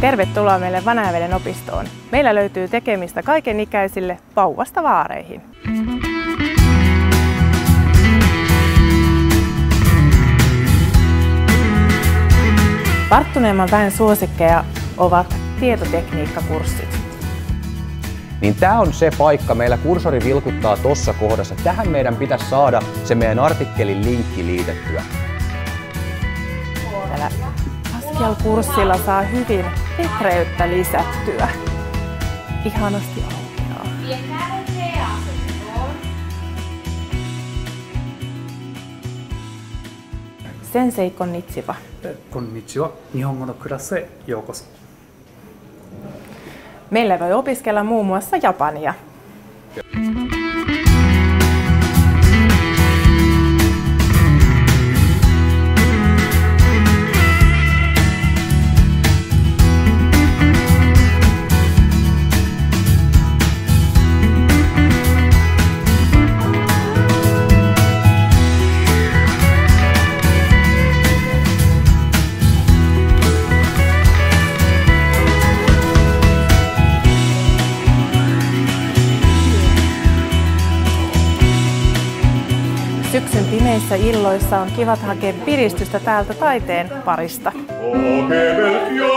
Tervetuloa meille Vanäjäveden opistoon. Meillä löytyy tekemistä kaikenikäisille vauvasta vaareihin. Varttuneemman väen suosikkeja ovat tietotekniikkakurssit. Niin tämä on se paikka, meillä kursori vilkuttaa tuossa kohdassa. Tähän meidän pitäisi saada se meidän artikkelin linkki liitettyä. Kaikkialla kurssilla saa hyvin vihreyttä lisättyä. Ihanasti aukeaa. Sensei konnichiwa. Konnichiwa. Nihongo no class e. Meillä voi opiskella muun muassa japania. Yeah. Syksyn pimeissä illoissa on kivat hakea piristystä täältä taiteen parista. O che bel fiore